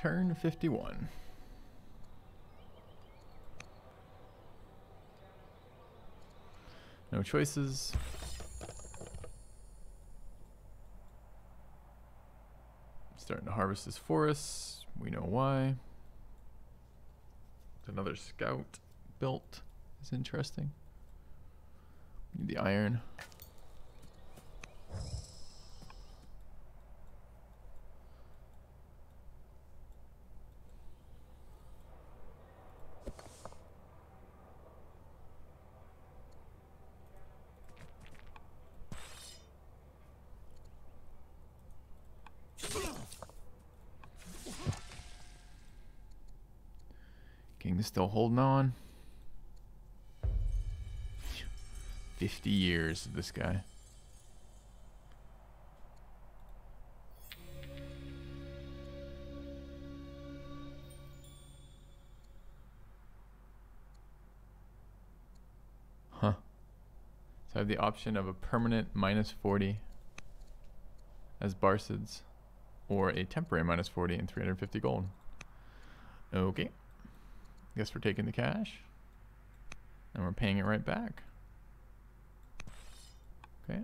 turn 51. No choices. Starting to harvest this forest. We know why. Another scout built is interesting. Need the iron. Still holding on. 50 years of this guy. Huh. So I have the option of a permanent minus 40 as Barcids or a temporary minus 40 and 350 gold. Okay. Guess we're taking the cash. And we're paying it right back. Okay.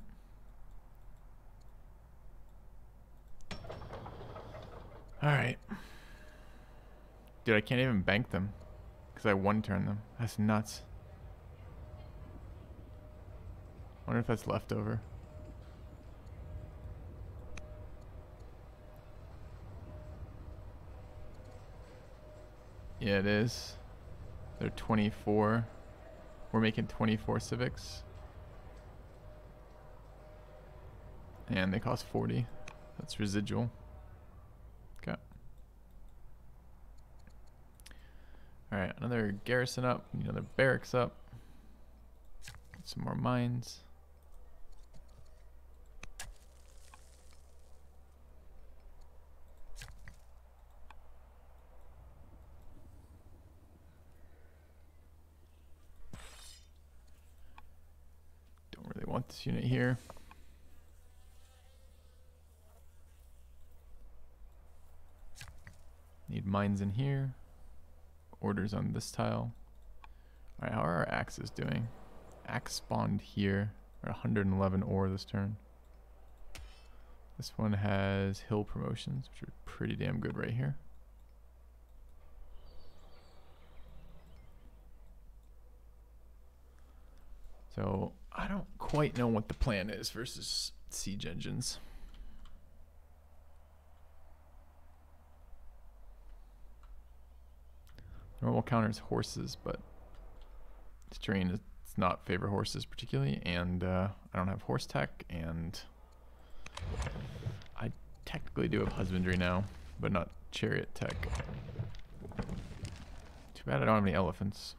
Alright. Dude, I can't even bank them. Because I one turn them. That's nuts. wonder if that's leftover. Yeah, it is. They're 24. We're making 24 civics. And they cost 40. That's residual. Okay. Alright, another garrison up. Another barracks up. Get some more mines. Don't really want this unit here. Need mines in here. Orders on this tile. Alright, how are our axes doing? Axe spawned here. Or 111 ore this turn. This one has hill promotions, which are pretty damn good right here. So I don't quite know what the plan is versus siege engines. Normal counters horses, but this terrain does not favor horses particularly, and uh, I don't have horse tech, and I technically do have husbandry now, but not chariot tech. Too bad I don't have any elephants.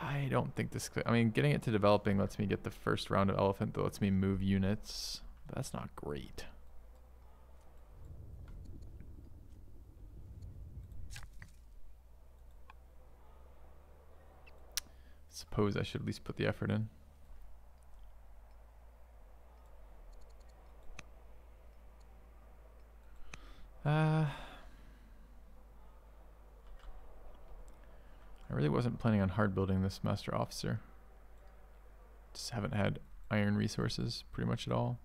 I don't think this. I mean, getting it to developing lets me get the first round of elephant that lets me move units. That's not great. Suppose I should at least put the effort in. Uh, I really wasn't planning on hard building this master officer. Just haven't had iron resources pretty much at all.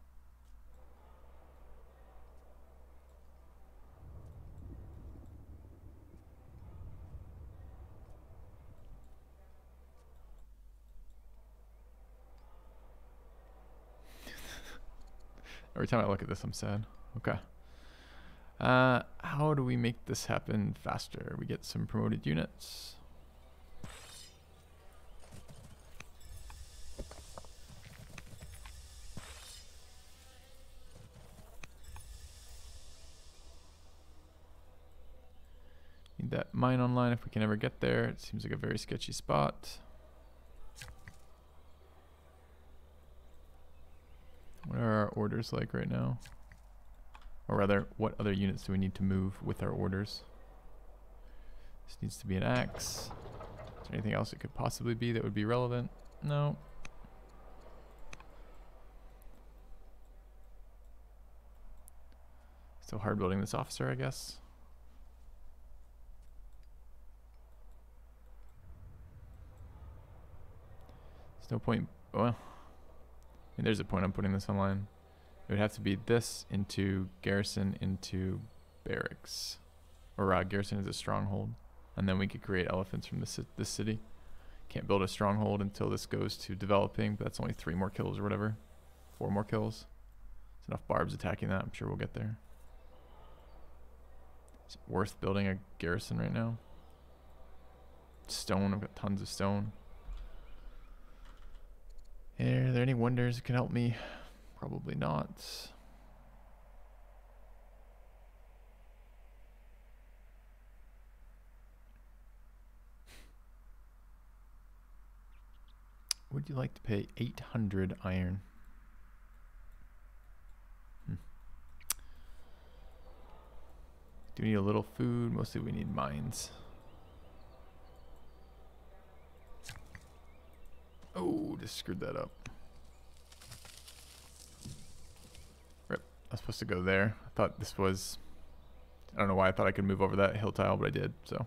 Every time I look at this, I'm sad. Okay. Uh, how do we make this happen faster? We get some promoted units. That mine online if we can ever get there. It seems like a very sketchy spot. What are our orders like right now? Or rather, what other units do we need to move with our orders? This needs to be an axe. Is there anything else it could possibly be that would be relevant? No. Still hard building this officer, I guess. No point. Well, I mean, there's a point I'm putting this online. It would have to be this into garrison into barracks, or uh, garrison is a stronghold, and then we could create elephants from this this city. Can't build a stronghold until this goes to developing, but that's only three more kills or whatever, four more kills. It's enough barbs attacking that. I'm sure we'll get there. It's worth building a garrison right now. Stone, I've got tons of stone. Are there any wonders that can help me? Probably not. Would you like to pay 800 iron? Hmm. Do we need a little food? Mostly we need mines. Oh, just screwed that up. Rip. I was supposed to go there. I thought this was... I don't know why I thought I could move over that hill tile, but I did, so...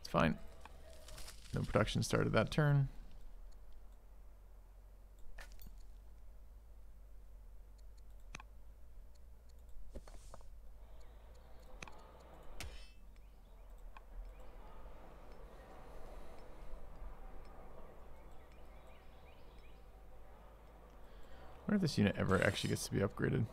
It's fine. No production started that turn. Wonder if this unit ever actually gets to be upgraded.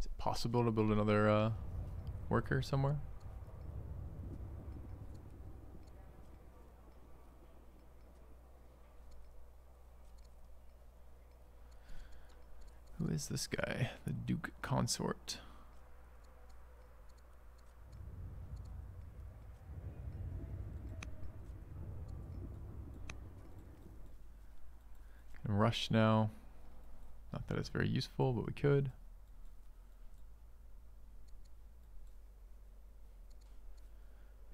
Is it possible to build another uh, worker somewhere? Is this guy? The Duke Consort. Can rush now. Not that it's very useful, but we could.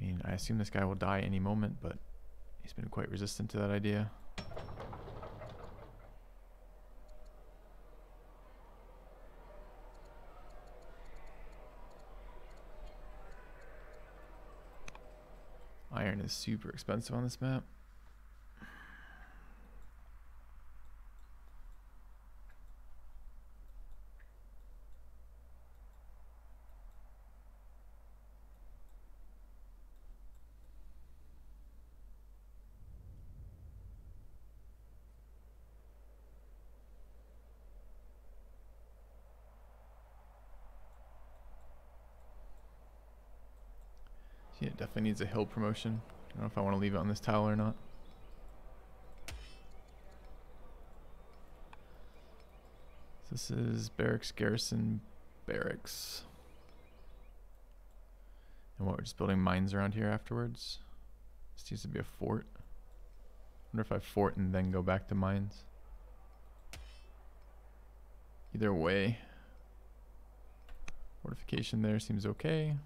I mean, I assume this guy will die any moment, but he's been quite resistant to that idea. Iron is super expensive on this map. Yeah, it definitely needs a hill promotion. Don't know if I want to leave it on this tile or not. This is barracks, garrison, barracks. And what, we're just building mines around here afterwards? This needs to be a fort. wonder if I fort and then go back to mines. Either way. Fortification there seems okay.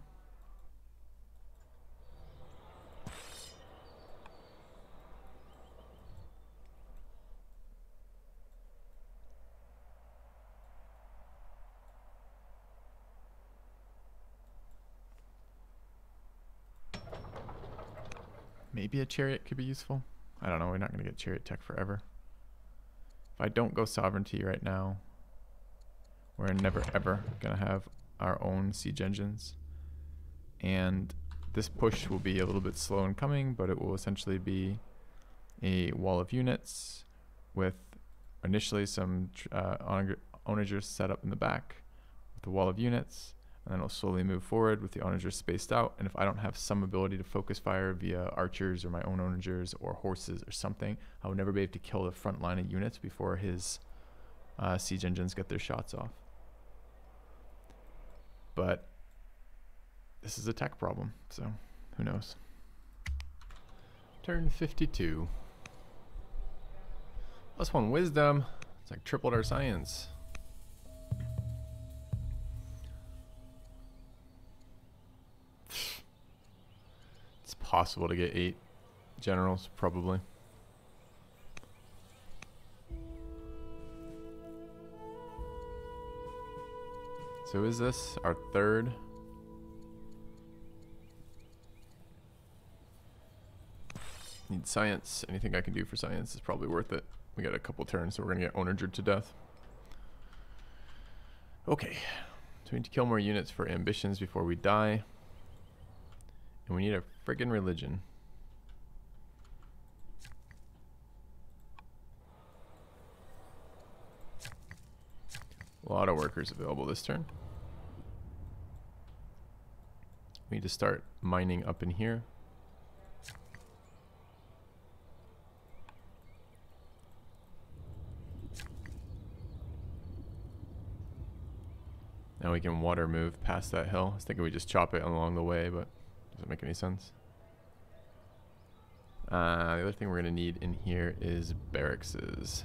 Maybe a chariot could be useful. I don't know. We're not going to get chariot tech forever. If I don't go sovereignty right now, we're never ever going to have our own siege engines. And this push will be a little bit slow in coming, but it will essentially be a wall of units with initially some uh, onagers set up in the back with a wall of units and then it'll slowly move forward with the onagers spaced out. And if I don't have some ability to focus fire via archers or my own onagers or horses or something, I will never be able to kill the front line of units before his uh, siege engines get their shots off. But this is a tech problem, so who knows. Turn 52. Plus one wisdom. It's like tripled our science. Possible to get eight generals, probably. So is this our third? Need science. Anything I can do for science is probably worth it. We got a couple turns, so we're gonna get onagered to death. Okay. So we need to kill more units for ambitions before we die. And we need a friggin' religion. A lot of workers available this turn. We need to start mining up in here. Now we can water move past that hill. I was thinking we just chop it along the way, but doesn't make any sense. Uh, the other thing we're going to need in here is barrackses.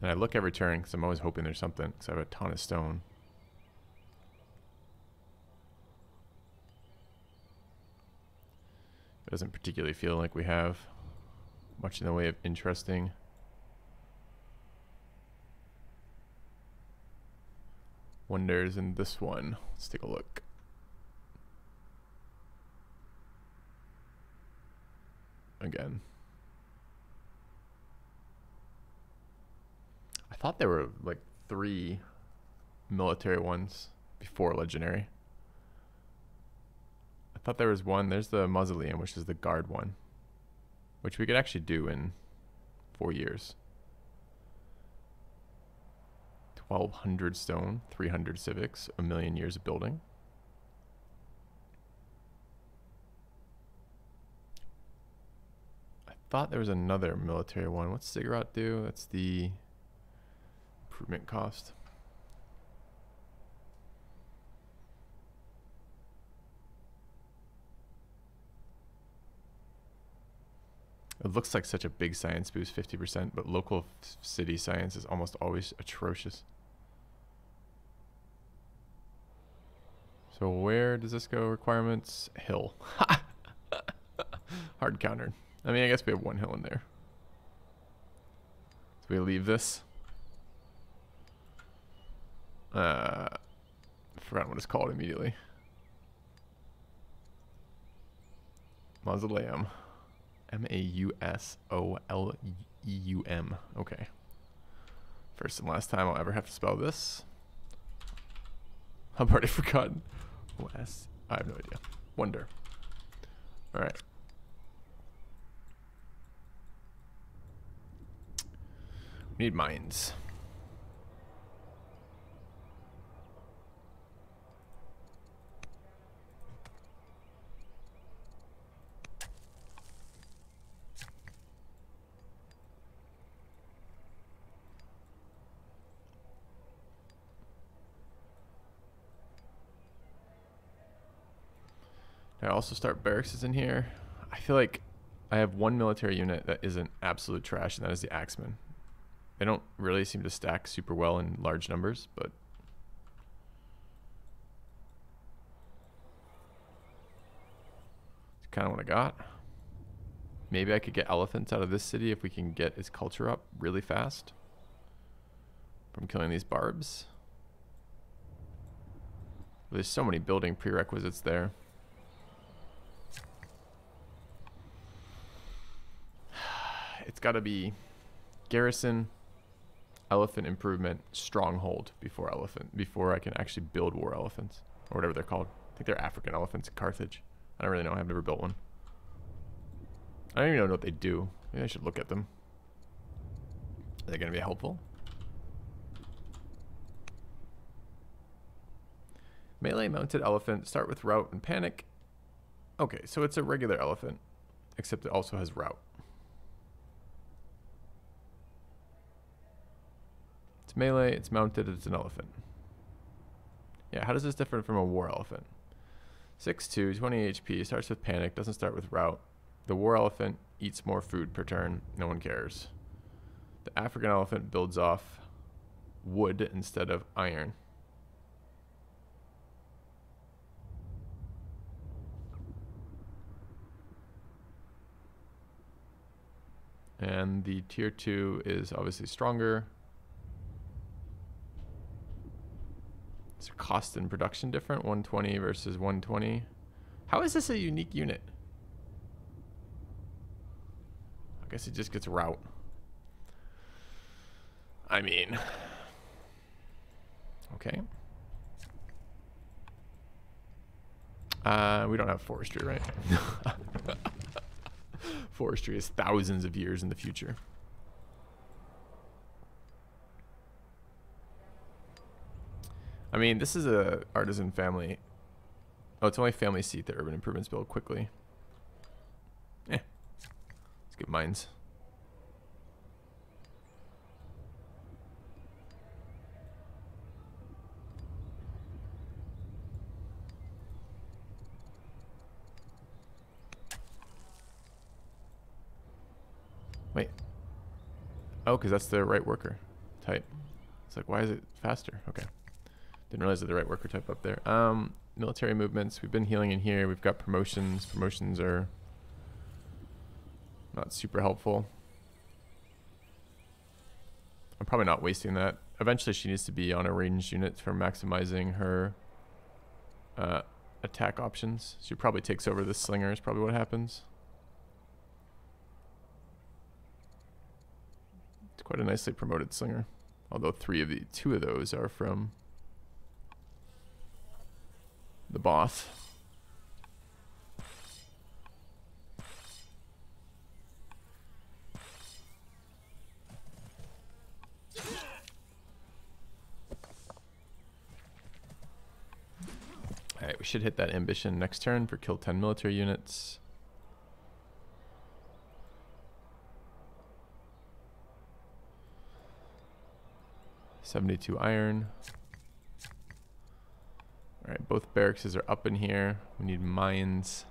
And I look every turn because I'm always hoping there's something because I have a ton of stone. It doesn't particularly feel like we have much in the way of interesting. Wonders in this one. Let's take a look. Again. I thought there were like three military ones before legendary. I thought there was one. There's the mausoleum, which is the guard one which we could actually do in four years. 1200 stone, 300 civics, a million years of building. I thought there was another military one. What's Ziggurat do? That's the improvement cost. It looks like such a big science boost, 50%, but local city science is almost always atrocious. So where does this go? Requirements? Hill. Hard countered. I mean, I guess we have one hill in there. So we leave this. Uh, forgot what it's called immediately. Mausoleum. M A U S O L E U M. Okay. First and last time I'll ever have to spell this. I've already forgotten. S. I have no idea. Wonder. All right. We need mines. Also start barracks is in here? I feel like I have one military unit that isn't absolute trash, and that is the Axemen. They don't really seem to stack super well in large numbers, but it's kind of what I got. Maybe I could get elephants out of this city if we can get its culture up really fast from killing these barbs. There's so many building prerequisites there. It's got to be garrison, elephant improvement, stronghold before elephant before I can actually build war elephants or whatever they're called. I think they're African elephants in Carthage. I don't really know. I've never built one. I don't even know what they do. Maybe I should look at them. Are they going to be helpful? Melee mounted elephant. Start with rout and panic. Okay, so it's a regular elephant, except it also has rout. It's melee, it's mounted, it's an elephant. Yeah, how does this differ from a war elephant? 6-2, 20 HP, starts with panic, doesn't start with rout. The war elephant eats more food per turn, no one cares. The African elephant builds off wood instead of iron. And the tier 2 is obviously stronger. Is cost and production different? 120 versus 120. How is this a unique unit? I guess it just gets rout. I mean, okay. Uh, we don't have forestry, right? Forestry is thousands of years in the future. I mean, this is a artisan family. Oh, it's only family seat that urban improvements build quickly. Eh. Let's get mines. Wait. Oh, because that's the right worker type. It's like, why is it faster? Okay. Didn't realize that the right worker type up there. Um, military movements. We've been healing in here. We've got promotions. Promotions are not super helpful. I'm probably not wasting that. Eventually she needs to be on a ranged unit for maximizing her uh, attack options. She probably takes over the slinger is probably what happens. It's quite a nicely promoted slinger. Although three of the two of those are from the boss. Alright, we should hit that ambition next turn for kill 10 military units. 72 iron. All right, both barracks are up in here. We need mines.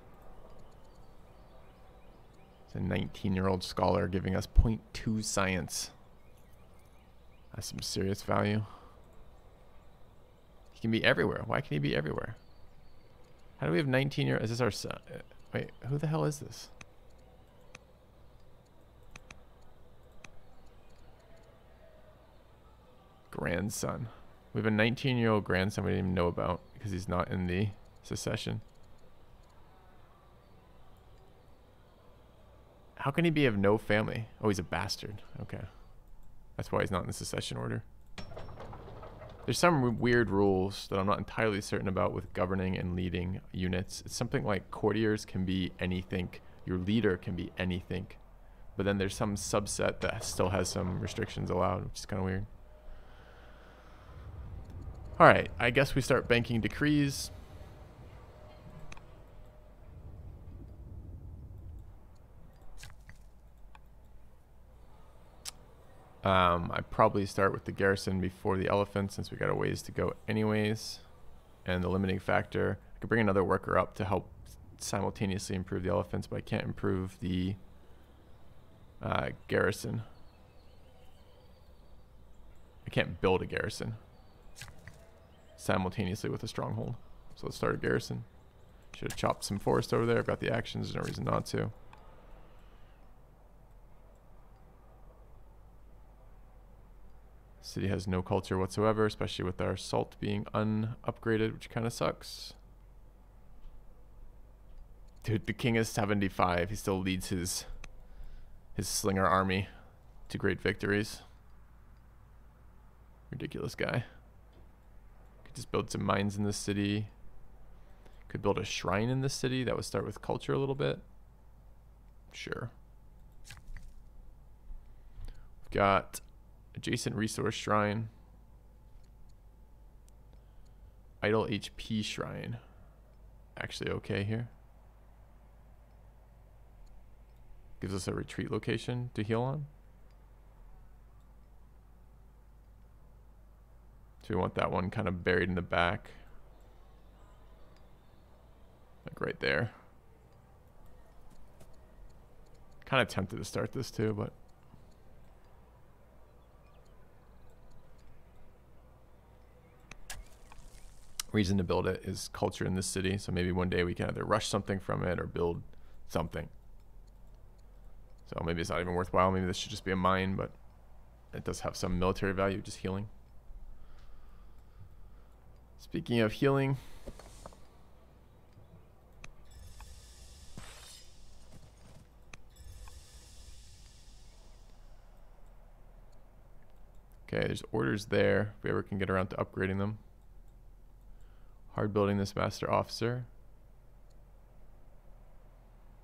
It's a 19-year-old scholar giving us 0.2 science. That's some serious value. He can be everywhere. Why can he be everywhere? How do we have 19 year? Is this our son? Uh, wait, who the hell is this? grandson. We have a 19 year old grandson we didn't even know about because he's not in the secession. How can he be of no family? Oh, he's a bastard. Okay. That's why he's not in the secession order. There's some weird rules that I'm not entirely certain about with governing and leading units. It's something like courtiers can be anything. Your leader can be anything. But then there's some subset that still has some restrictions allowed, which is kind of weird. All right, I guess we start banking decrees. Um, I probably start with the garrison before the elephant since we got a ways to go anyways. And the limiting factor, I could bring another worker up to help simultaneously improve the elephants, but I can't improve the uh, garrison. I can't build a garrison simultaneously with a stronghold. So let's start a garrison. Should have chopped some forest over there. I've got the actions. There's no reason not to. City has no culture whatsoever, especially with our salt being unupgraded, which kind of sucks. Dude, the king is 75. He still leads his his slinger army to great victories. Ridiculous guy. Just build some mines in the city. Could build a shrine in the city. That would start with culture a little bit. Sure. We've got adjacent resource shrine. Idle HP shrine. Actually okay here. Gives us a retreat location to heal on. So we want that one kind of buried in the back. Like right there. Kind of tempted to start this too, but reason to build it is culture in this city. So maybe one day we can either rush something from it or build something. So maybe it's not even worthwhile. Maybe this should just be a mine, but it does have some military value, just healing. Speaking of healing, Okay, there's orders there. If we ever can get around to upgrading them. Hard building this master officer.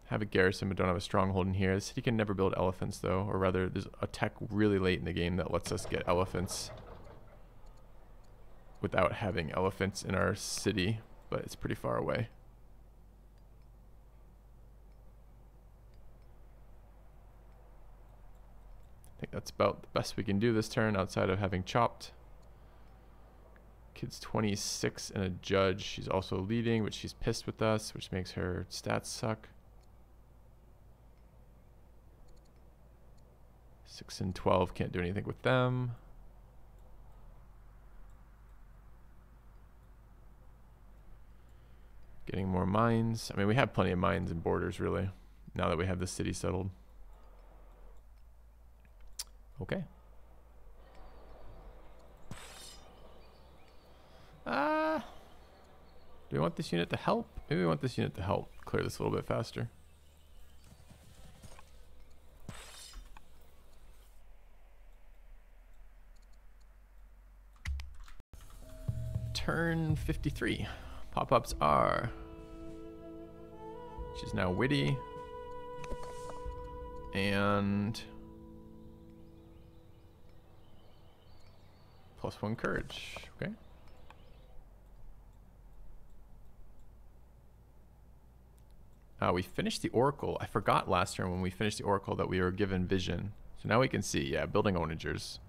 Have a garrison, but don't have a stronghold in here. The city can never build elephants, though. Or rather, there's a tech really late in the game that lets us get elephants without having elephants in our city, but it's pretty far away. I think that's about the best we can do this turn outside of having chopped. Kid's 26 and a judge. She's also leading, but she's pissed with us, which makes her stats suck. 6 and 12 can't do anything with them. Getting more mines. I mean, we have plenty of mines and borders, really, now that we have the city settled. Okay. Uh, do we want this unit to help? Maybe we want this unit to help clear this a little bit faster. Turn 53. Pop-ups are... She's now witty. And... Plus one courage. Okay. Uh, we finished the Oracle. I forgot last turn when we finished the Oracle that we were given vision. So now we can see, yeah, building onagers.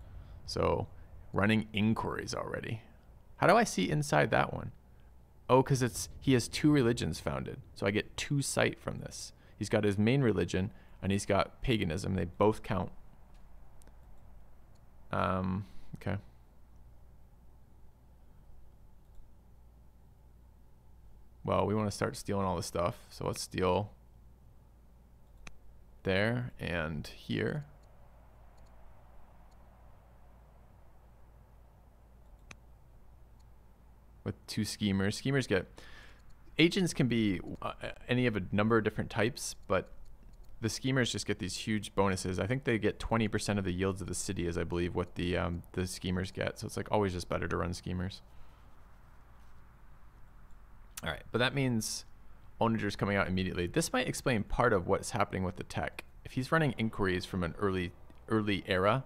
So running inquiries already. How do I see inside that one? Oh, because it's he has two religions founded. So I get two sight from this. He's got his main religion and he's got paganism. They both count. Um, okay. Well, we want to start stealing all the stuff. So let's steal there and here. With two schemers. Schemers get... Agents can be uh, any of a number of different types, but the schemers just get these huge bonuses. I think they get 20% of the yields of the city is, I believe, what the um, the schemers get. So it's like always just better to run schemers. All right, but that means onagers coming out immediately. This might explain part of what's happening with the tech. If he's running inquiries from an early early era,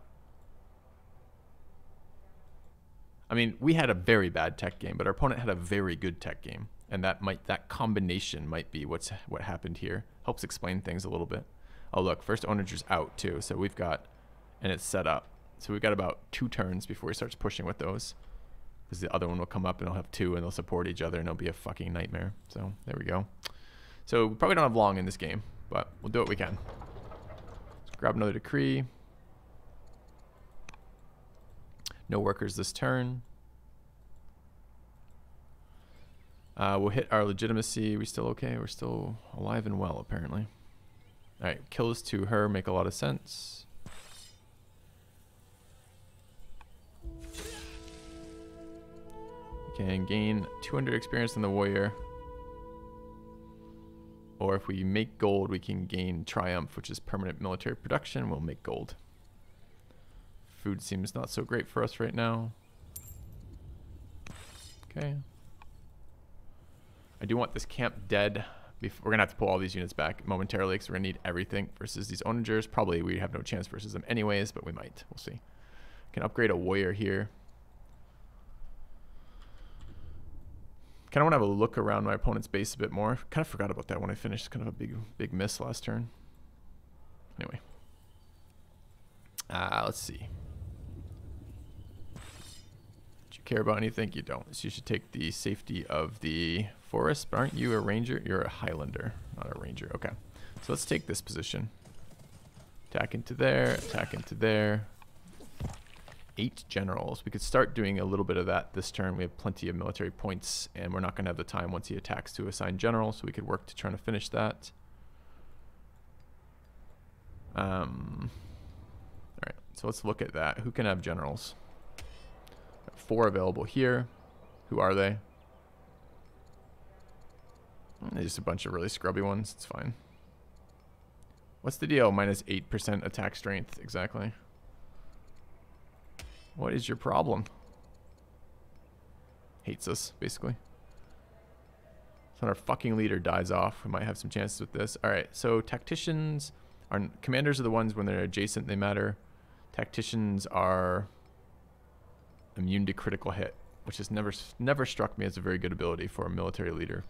I mean, we had a very bad tech game, but our opponent had a very good tech game, and that might that combination might be what's what happened here. Helps explain things a little bit. Oh look, first onager's out too, so we've got, and it's set up. So we've got about two turns before he starts pushing with those because the other one will come up and they'll have two and they'll support each other and it'll be a fucking nightmare. So there we go. So we probably don't have long in this game, but we'll do what we can. Let's grab another decree. No workers this turn. Uh, we'll hit our legitimacy. We still okay? We're still alive and well, apparently. All right, kills to her make a lot of sense. can gain 200 experience in the warrior. Or if we make gold, we can gain triumph, which is permanent military production. We'll make gold. Food seems not so great for us right now. Okay. I do want this camp dead. Before, we're going to have to pull all these units back momentarily because we're going to need everything versus these onagers. Probably we have no chance versus them anyways, but we might. We'll see. Can upgrade a warrior here. Kind of want to have a look around my opponent's base a bit more. Kind of forgot about that when I finished. Kind of a big, big miss last turn. Anyway. Uh, let's see. Do you care about anything? You don't. So you should take the safety of the forest, but aren't you a ranger? You're a highlander, not a ranger. Okay. So let's take this position. Attack into there, attack into there. Eight generals. We could start doing a little bit of that this turn. We have plenty of military points, and we're not going to have the time once he attacks to assign general, so we could work to try to finish that. Um, all right, so let's look at that. Who can have generals? Four available here. Who are they? They're just a bunch of really scrubby ones. It's fine. What's the deal? Minus 8% attack strength. Exactly. What is your problem? Hates us, basically. So when our fucking leader dies off. We might have some chances with this. Alright, so tacticians... Are, commanders are the ones when they're adjacent, they matter. Tacticians are immune to critical hit, which has never never struck me as a very good ability for a military leader,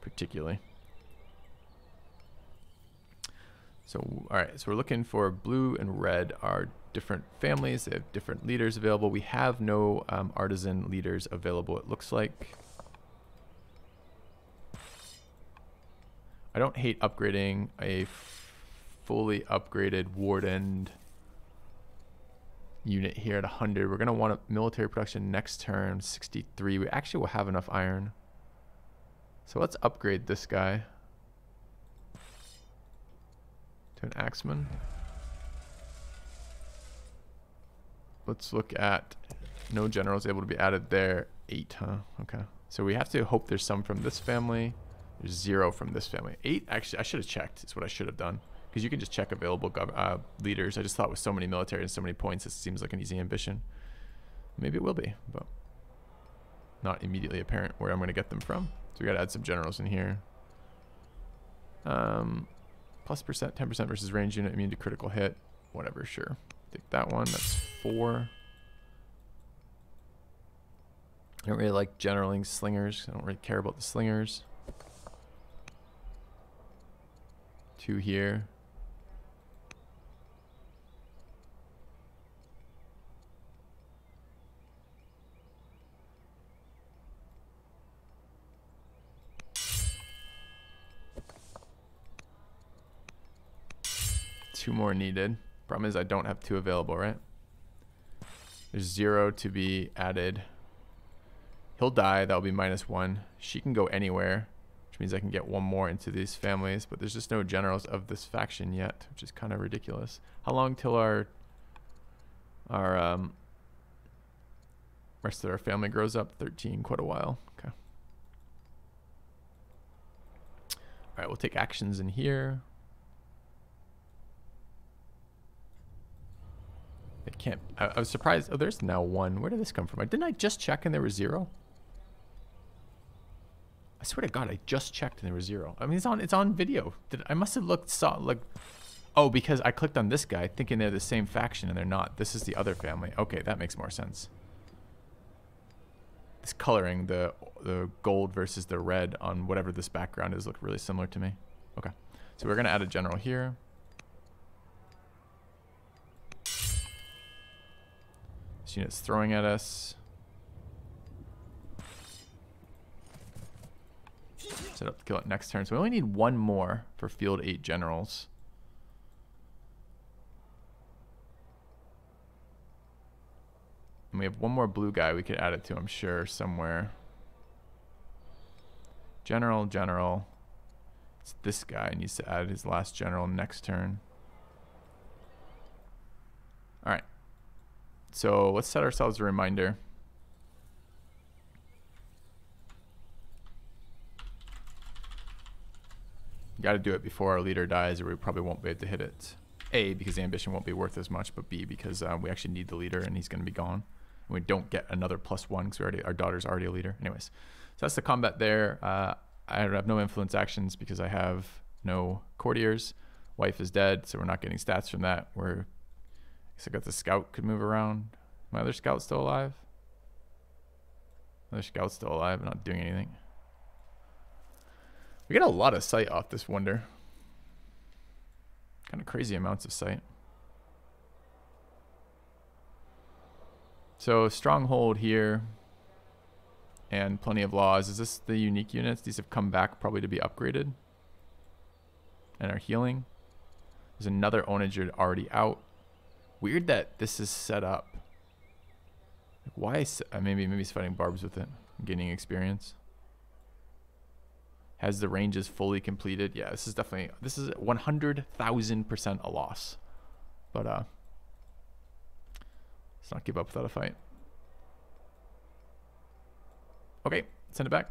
particularly. So, all right, so we're looking for blue and red are different families. They have different leaders available. We have no um, artisan leaders available, it looks like. I don't hate upgrading a fully upgraded warden unit here at 100. We're going to want a military production next turn, 63. We actually will have enough iron. So let's upgrade this guy to an axeman. Let's look at no generals able to be added there. Eight, huh? Okay. So we have to hope there's some from this family. There's zero from this family. Eight, actually, I should have checked. It's what I should have done because you can just check available uh, leaders. I just thought with so many military and so many points, it seems like an easy ambition. Maybe it will be, but not immediately apparent where I'm going to get them from. So we got to add some generals in here. Um, plus percent, 10% versus range unit immune to critical hit. Whatever, sure. Take that one. That's four. I don't really like generaling slingers. I don't really care about the slingers. Two here. Two more needed. Problem is I don't have two available, right? There's zero to be added. He'll die. That'll be minus one. She can go anywhere, which means I can get one more into these families. But there's just no generals of this faction yet, which is kind of ridiculous. How long till our our um, rest of our family grows up? 13, quite a while. Okay. All right, we'll take actions in here. It can't. I, I, was surprised. Oh, there's now one. Where did this come from? Didn't I just check and there was zero? I swear to God, I just checked and there was zero. I mean, it's on. It's on video. Did I must have looked saw like. Oh, because I clicked on this guy thinking they're the same faction and they're not. This is the other family. Okay, that makes more sense. This coloring, the the gold versus the red on whatever this background is, look really similar to me. Okay, so we're gonna add a general here. This unit's throwing at us. Set up to kill it next turn. So we only need one more for field 8 generals. And we have one more blue guy we could add it to, I'm sure, somewhere. General, general. It's this guy needs to add his last general next turn. All right. So let's set ourselves a reminder. Got to do it before our leader dies or we probably won't be able to hit it. A, because the ambition won't be worth as much, but B, because uh, we actually need the leader and he's going to be gone. And we don't get another plus one because already our daughter's already a leader. Anyways, so that's the combat there. Uh, I have no influence actions because I have no courtiers. Wife is dead, so we're not getting stats from that. We're I got the scout could move around. My other scout still alive? Other scout's still alive, not doing anything. We get a lot of sight off this wonder. Kind of crazy amounts of sight. So stronghold here. and plenty of laws. Is this the unique units? These have come back probably to be upgraded and are healing. There's another Onager already out. Weird that this is set up. Like why is uh, maybe maybe he's fighting barbs with it, gaining experience. Has the ranges fully completed? Yeah, this is definitely this is 100,000% a loss. But uh let's not give up without a fight. Okay, send it back.